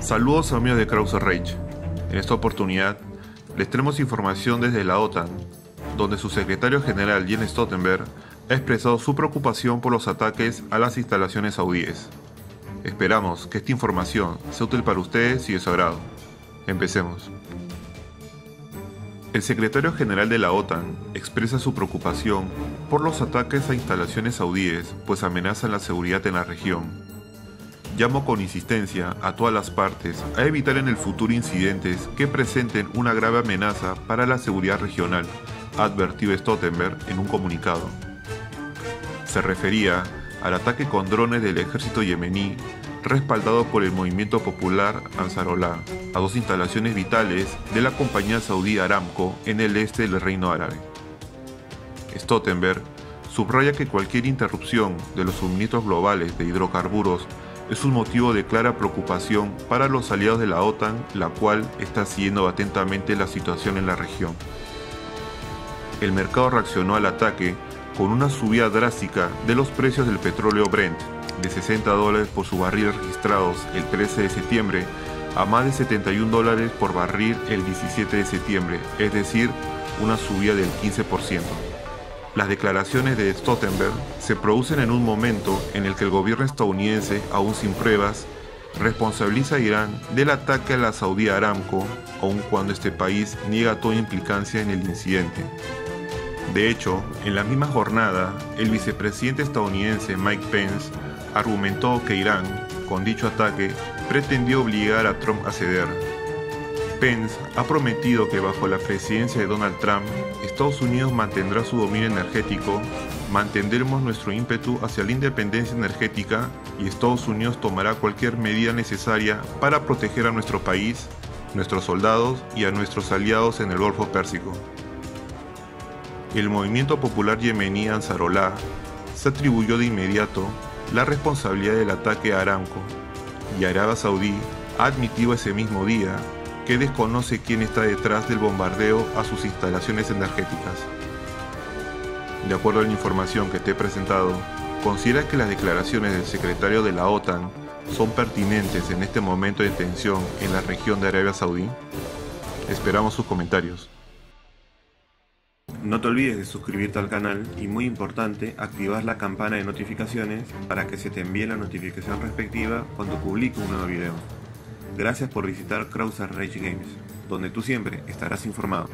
Saludos amigos de Krauser Rage. En esta oportunidad les tenemos información desde la OTAN, donde su secretario general Jens Stoltenberg ha expresado su preocupación por los ataques a las instalaciones saudíes. Esperamos que esta información sea útil para ustedes y de su agrado. Empecemos. El secretario general de la OTAN expresa su preocupación por los ataques a instalaciones saudíes, pues amenazan la seguridad en la región. Llamo con insistencia a todas las partes a evitar en el futuro incidentes que presenten una grave amenaza para la seguridad regional, ha advertido Stoltenberg en un comunicado. Se refería al ataque con drones del ejército yemení respaldado por el movimiento popular Ansarollah, a dos instalaciones vitales de la compañía saudí Aramco en el este del Reino Árabe. Stoltenberg subraya que cualquier interrupción de los suministros globales de hidrocarburos es un motivo de clara preocupación para los aliados de la OTAN, la cual está siguiendo atentamente la situación en la región. El mercado reaccionó al ataque con una subida drástica de los precios del petróleo Brent, de 60 dólares por su barril registrados el 13 de septiembre a más de 71 dólares por barril el 17 de septiembre, es decir, una subida del 15%. Las declaraciones de Stoltenberg se producen en un momento en el que el gobierno estadounidense, aún sin pruebas, responsabiliza a Irán del ataque a la Saudí Aramco, aun cuando este país niega toda implicancia en el incidente. De hecho, en la misma jornada, el vicepresidente estadounidense Mike Pence argumentó que Irán, con dicho ataque, pretendió obligar a Trump a ceder. Pence ha prometido que bajo la presidencia de Donald Trump, Estados Unidos mantendrá su dominio energético, mantendremos nuestro ímpetu hacia la independencia energética y Estados Unidos tomará cualquier medida necesaria para proteger a nuestro país, nuestros soldados y a nuestros aliados en el Golfo Pérsico. El movimiento popular yemení Ansarollah se atribuyó de inmediato la responsabilidad del ataque a Aramco y Arabia Saudí ha admitido ese mismo día que desconoce quién está detrás del bombardeo a sus instalaciones energéticas. De acuerdo a la información que te he presentado, ¿considera que las declaraciones del secretario de la OTAN son pertinentes en este momento de tensión en la región de Arabia Saudí? Esperamos sus comentarios. No te olvides de suscribirte al canal y muy importante, activar la campana de notificaciones para que se te envíe la notificación respectiva cuando publique un nuevo video. Gracias por visitar Krauser Rage Games, donde tú siempre estarás informado.